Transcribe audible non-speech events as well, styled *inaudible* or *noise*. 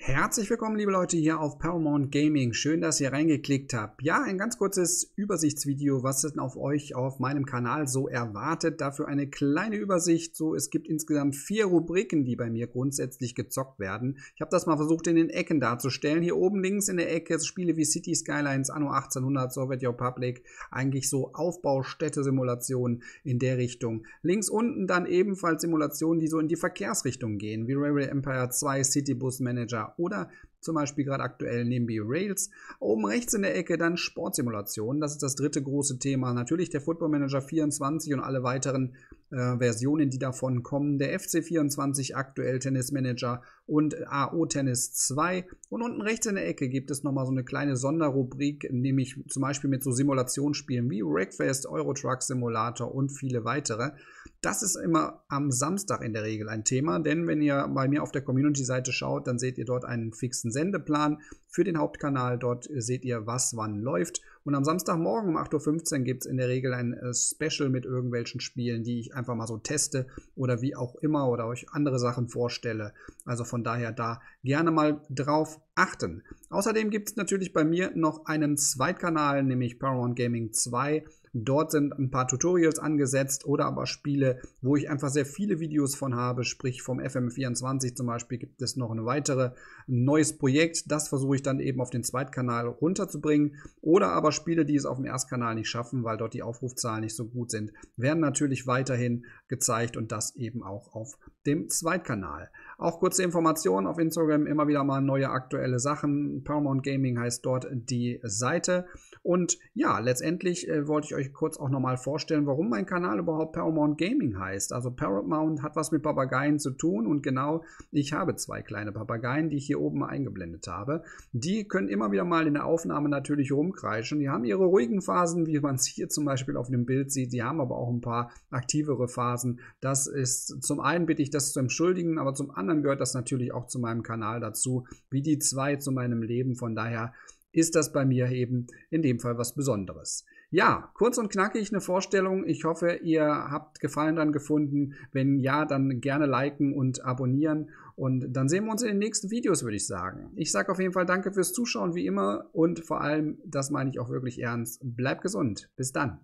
Herzlich willkommen, liebe Leute, hier auf Paramount Gaming. Schön, dass ihr reingeklickt habt. Ja, ein ganz kurzes Übersichtsvideo, was denn auf euch auf meinem Kanal so erwartet. Dafür eine kleine Übersicht. So, es gibt insgesamt vier Rubriken, die bei mir grundsätzlich gezockt werden. Ich habe das mal versucht in den Ecken darzustellen. Hier oben links in der Ecke Spiele wie City Skylines, Anno 1800, Soviet Republic, eigentlich so Aufbaustädte-Simulationen in der Richtung. Links unten dann ebenfalls Simulationen, die so in die Verkehrsrichtung gehen, wie Railway Empire 2, City Bus Manager oder zum Beispiel gerade aktuell NIMBY Rails. Oben rechts in der Ecke dann Sportsimulationen. Das ist das dritte große Thema. Natürlich der Football Manager 24 und alle weiteren äh, Versionen, die davon kommen. Der FC24 aktuell Tennis Manager und AO Tennis 2. Und unten rechts in der Ecke gibt es nochmal so eine kleine Sonderrubrik, nämlich zum Beispiel mit so Simulationsspielen wie Wreckfest, Euro Truck Simulator und viele weitere. Das ist immer am Samstag in der Regel ein Thema, denn wenn ihr bei mir auf der Community-Seite schaut, dann seht ihr dort einen fixen Sendeplan für den Hauptkanal. Dort seht ihr, was wann läuft. Und am Samstagmorgen um 8.15 Uhr gibt es in der Regel ein äh, Special mit irgendwelchen Spielen, die ich einfach mal so teste oder wie auch immer oder euch andere Sachen vorstelle. Also von daher da gerne mal drauf achten. Außerdem gibt es natürlich bei mir noch einen Zweitkanal, nämlich Paramount Gaming 2. Dort sind ein paar Tutorials angesetzt oder aber Spiele, wo ich einfach sehr viele Videos von habe. Sprich vom FM24 zum Beispiel gibt es noch ein weitere neues Projekt. Das versuche ich dann eben auf den Zweitkanal runterzubringen. Oder aber Spiele, die es auf dem Erstkanal nicht schaffen, weil dort die Aufrufzahlen nicht so gut sind, werden natürlich weiterhin gezeigt und das eben auch auf dem Zweitkanal. Auch kurze Informationen auf Instagram, immer wieder mal neue aktuelle Sachen. Paramount Gaming heißt dort die Seite. Und ja, letztendlich äh, wollte ich euch kurz auch nochmal vorstellen, warum mein Kanal überhaupt Paramount Gaming heißt. Also Paramount hat was mit Papageien zu tun und genau, ich habe zwei kleine Papageien, die ich hier oben eingeblendet habe. Die können immer wieder mal in der Aufnahme natürlich rumkreischen. Die haben ihre ruhigen Phasen, wie man *laughs* es hier zum Beispiel auf dem Bild sieht. Die haben aber auch ein paar aktivere Phasen. Das ist zum einen bitte ich das zu entschuldigen, aber zum anderen gehört das natürlich auch zu meinem Kanal dazu, wie die zwei zu meinem Leben. Von daher ist das bei mir eben in dem Fall was Besonderes. Ja, kurz und knackig eine Vorstellung. Ich hoffe, ihr habt Gefallen dran gefunden. Wenn ja, dann gerne liken und abonnieren. Und dann sehen wir uns in den nächsten Videos, würde ich sagen. Ich sage auf jeden Fall danke fürs Zuschauen, wie immer. Und vor allem, das meine ich auch wirklich ernst, bleibt gesund. Bis dann.